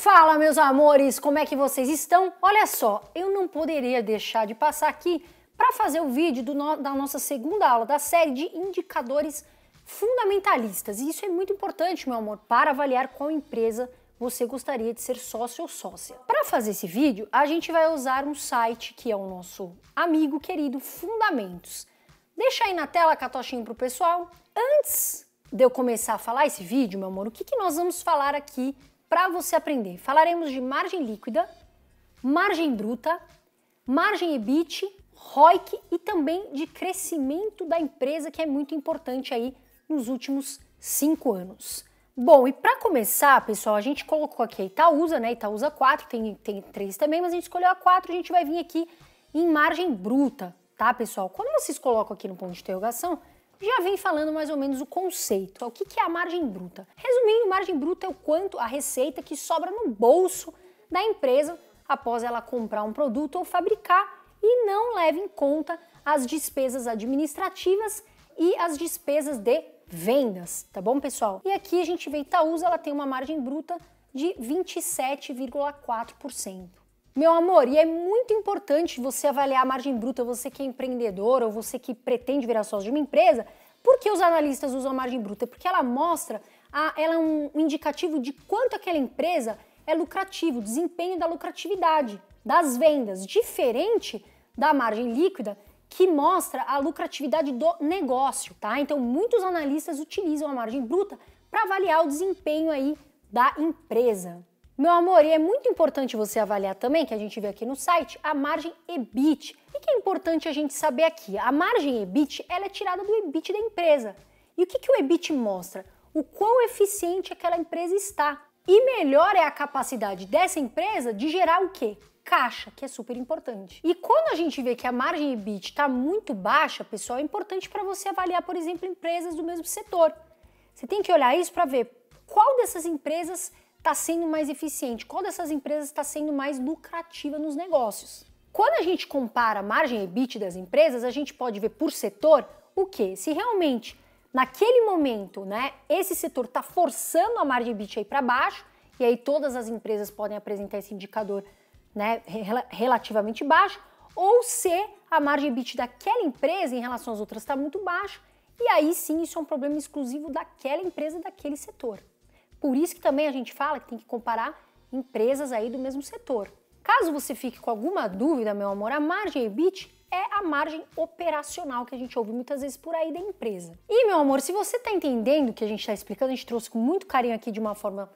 Fala, meus amores, como é que vocês estão? Olha só, eu não poderia deixar de passar aqui para fazer o vídeo no, da nossa segunda aula da série de indicadores fundamentalistas. E isso é muito importante, meu amor, para avaliar qual empresa você gostaria de ser sócio ou sócia. Para fazer esse vídeo, a gente vai usar um site que é o nosso amigo querido Fundamentos. Deixa aí na tela, Catochinho, para o pessoal. Antes de eu começar a falar esse vídeo, meu amor, o que, que nós vamos falar aqui para você aprender? Falaremos de margem líquida, margem bruta, margem EBIT, ROIC e também de crescimento da empresa, que é muito importante aí nos últimos cinco anos. Bom, e para começar, pessoal, a gente colocou aqui a Itaúsa, né? Itaúsa 4, tem, tem 3 também, mas a gente escolheu a 4, a gente vai vir aqui em margem bruta, tá, pessoal? Quando vocês colocam aqui no ponto de interrogação, já vem falando mais ou menos o conceito. O que é a margem bruta? Resumindo, margem bruta é o quanto a receita que sobra no bolso da empresa após ela comprar um produto ou fabricar e não leva em conta as despesas administrativas e as despesas de vendas, tá bom, pessoal? E aqui a gente vê Itaúsa, ela tem uma margem bruta de 27,4%. Meu amor, e é muito importante você avaliar a margem bruta, você que é empreendedor ou você que pretende virar sócio de uma empresa. Por que os analistas usam a margem bruta? Porque ela mostra, a, ela é um indicativo de quanto aquela empresa é lucrativo, desempenho da lucratividade, das vendas, diferente da margem líquida, que mostra a lucratividade do negócio, tá? Então, muitos analistas utilizam a margem bruta para avaliar o desempenho aí da empresa. Meu amor, e é muito importante você avaliar também, que a gente vê aqui no site, a margem EBIT. E que é importante a gente saber aqui? A margem EBIT ela é tirada do EBIT da empresa. E o que, que o EBIT mostra? O quão eficiente aquela empresa está. E melhor é a capacidade dessa empresa de gerar o quê? Caixa, que é super importante. E quando a gente vê que a margem EBIT está muito baixa, pessoal, é importante para você avaliar, por exemplo, empresas do mesmo setor. Você tem que olhar isso para ver qual dessas empresas está sendo mais eficiente? Qual dessas empresas está sendo mais lucrativa nos negócios? Quando a gente compara a margem EBIT das empresas, a gente pode ver por setor o que? Se realmente naquele momento, né, esse setor está forçando a margem EBIT aí para baixo, e aí todas as empresas podem apresentar esse indicador, né, relativamente baixo, ou se a margem EBIT daquela empresa em relação às outras está muito baixa, e aí sim isso é um problema exclusivo daquela empresa, daquele setor. Por isso que também a gente fala que tem que comparar empresas aí do mesmo setor. Caso você fique com alguma dúvida, meu amor, a margem EBIT é a margem operacional que a gente ouve muitas vezes por aí da empresa. E, meu amor, se você está entendendo o que a gente está explicando, a gente trouxe com muito carinho aqui de uma forma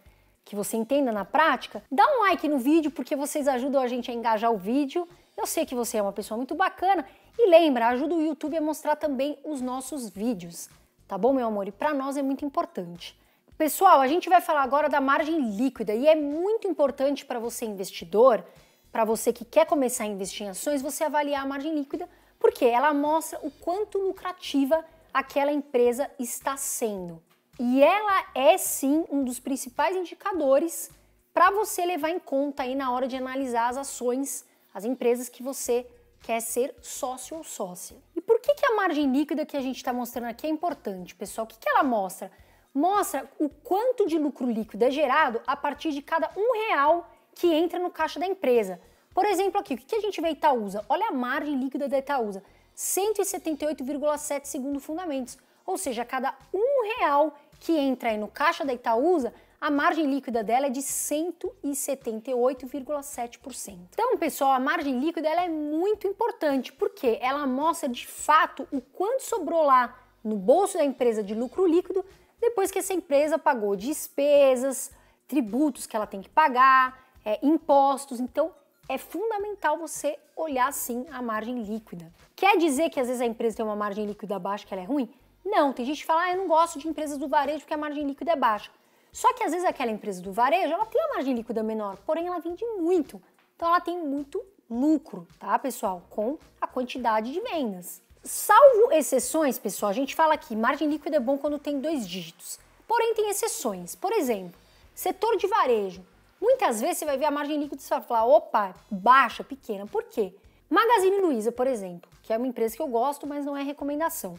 que você entenda na prática, dá um like no vídeo porque vocês ajudam a gente a engajar o vídeo. Eu sei que você é uma pessoa muito bacana e lembra, ajuda o YouTube a mostrar também os nossos vídeos, tá bom, meu amor? E para nós é muito importante. Pessoal, a gente vai falar agora da margem líquida e é muito importante para você investidor, para você que quer começar a investir em ações, você avaliar a margem líquida, porque ela mostra o quanto lucrativa aquela empresa está sendo. E ela é sim um dos principais indicadores para você levar em conta aí na hora de analisar as ações, as empresas que você quer ser sócio ou sócia. E por que, que a margem líquida que a gente está mostrando aqui é importante, pessoal? O que, que ela mostra? Mostra o quanto de lucro líquido é gerado a partir de cada um real que entra no caixa da empresa. Por exemplo, aqui, o que a gente vê Itaúsa? Olha a margem líquida da Itaúsa, 178,7 segundo fundamentos. Ou seja, a cada um real que entra aí no caixa da Itaúsa, a margem líquida dela é de 178,7%. Então, pessoal, a margem líquida ela é muito importante, porque ela mostra de fato o quanto sobrou lá no bolso da empresa de lucro líquido depois que essa empresa pagou despesas, tributos que ela tem que pagar, é, impostos. Então, é fundamental você olhar sim a margem líquida. Quer dizer que às vezes a empresa tem uma margem líquida baixa que ela é ruim? Não, tem gente que fala, ah, eu não gosto de empresas do varejo porque a margem líquida é baixa. Só que às vezes aquela empresa do varejo, ela tem a margem líquida menor, porém ela vende muito. Então ela tem muito lucro, tá, pessoal? Com a quantidade de vendas. Salvo exceções, pessoal, a gente fala aqui, margem líquida é bom quando tem dois dígitos. Porém, tem exceções. Por exemplo, setor de varejo. Muitas vezes você vai ver a margem líquida e vai falar, opa, baixa, pequena. Por quê? Magazine Luiza, por exemplo, que é uma empresa que eu gosto, mas não é recomendação.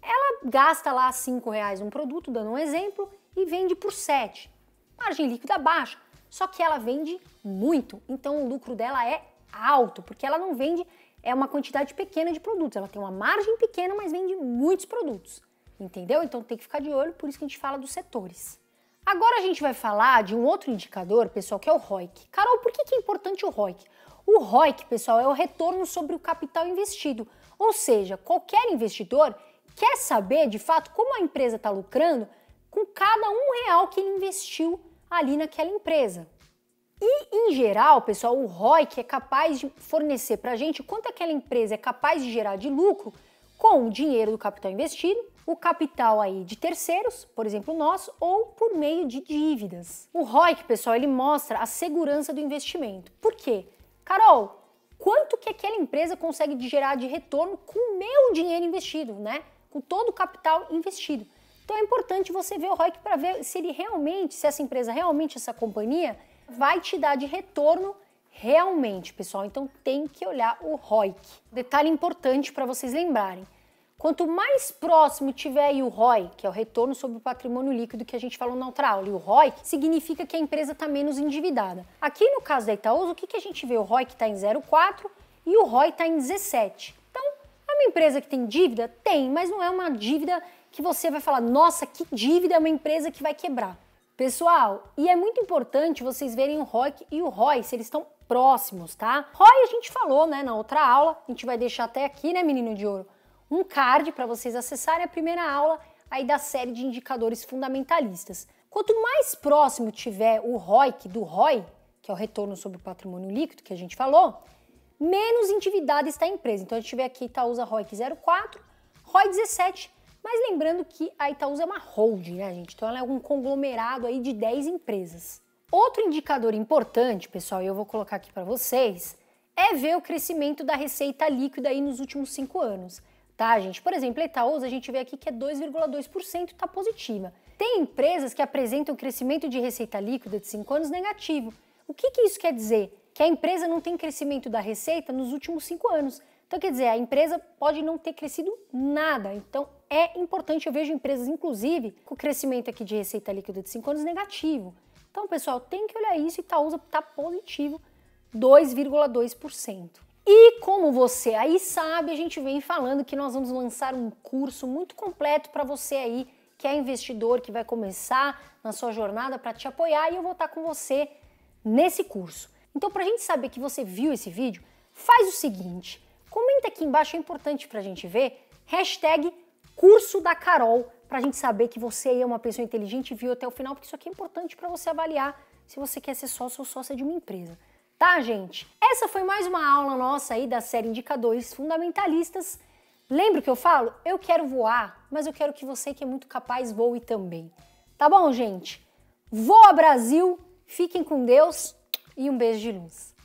Ela gasta lá R$ reais um produto, dando um exemplo, e vende por 7. Margem líquida baixa. só que ela vende muito, então o lucro dela é alto, porque ela não vende é uma quantidade pequena de produtos, ela tem uma margem pequena, mas vende muitos produtos, entendeu? Então tem que ficar de olho, por isso que a gente fala dos setores. Agora a gente vai falar de um outro indicador, pessoal, que é o ROIC. Carol, por que, que é importante o ROIC? O ROIC, pessoal, é o retorno sobre o capital investido. Ou seja, qualquer investidor quer saber de fato como a empresa está lucrando com cada um real que ele investiu ali naquela empresa. E, em geral, pessoal, o ROIC é capaz de fornecer para a gente quanto aquela empresa é capaz de gerar de lucro com o dinheiro do capital investido, o capital aí de terceiros, por exemplo, nós, ou por meio de dívidas. O ROIC, pessoal, ele mostra a segurança do investimento. Por quê? Carol, quanto que aquela empresa consegue gerar de retorno com o meu dinheiro investido, né? Com todo o capital investido. Então é importante você ver o ROIC para ver se ele realmente, se essa empresa realmente, essa companhia, vai te dar de retorno realmente, pessoal. Então tem que olhar o ROIC. Detalhe importante para vocês lembrarem. Quanto mais próximo tiver o ROI, que é o retorno sobre o patrimônio líquido que a gente falou na outra aula, e o ROI significa que a empresa está menos endividada. Aqui no caso da Itaúsa, o que, que a gente vê? O ROI que está em 0,4 e o ROI está em 17. Então, é uma empresa que tem dívida? Tem, mas não é uma dívida que você vai falar, nossa, que dívida é uma empresa que vai quebrar. Pessoal, e é muito importante vocês verem o ROIC e o ROI, se eles estão próximos, tá? ROI a gente falou, né, na outra aula, a gente vai deixar até aqui, né, menino de ouro, um card para vocês acessarem a primeira aula aí da série de indicadores fundamentalistas. Quanto mais próximo tiver o ROIC do ROI, que é o retorno sobre o patrimônio líquido que a gente falou, menos endividada está a empresa. Então a gente vê aqui Itaúsa ROIC 0,4, ROI 17, mas lembrando que a Itaúsa é uma holding, né, gente? Então ela é um conglomerado aí de 10 empresas. Outro indicador importante, pessoal, e eu vou colocar aqui para vocês, é ver o crescimento da receita líquida aí nos últimos cinco anos. Tá, gente? Por exemplo, a Itaúsa, a gente vê aqui que é 2,2%, está positiva. Tem empresas que apresentam crescimento de receita líquida de 5 anos negativo. O que, que isso quer dizer? Que a empresa não tem crescimento da receita nos últimos 5 anos. Então, quer dizer, a empresa pode não ter crescido nada. Então, é importante, eu vejo empresas, inclusive, com crescimento aqui de receita líquida de 5 anos negativo. Então, pessoal, tem que olhar isso e Itaúsa está positivo, 2,2%. E como você aí sabe, a gente vem falando que nós vamos lançar um curso muito completo para você aí que é investidor, que vai começar na sua jornada para te apoiar e eu vou estar com você nesse curso. Então, para a gente saber que você viu esse vídeo, faz o seguinte, comenta aqui embaixo, é importante para a gente ver, hashtag curso da Carol, para a gente saber que você é uma pessoa inteligente e viu até o final, porque isso aqui é importante para você avaliar se você quer ser sócio ou sócia de uma empresa tá, gente? Essa foi mais uma aula nossa aí da série Indicadores Fundamentalistas. Lembra que eu falo? Eu quero voar, mas eu quero que você que é muito capaz voe também. Tá bom, gente? Voa Brasil, fiquem com Deus e um beijo de luz.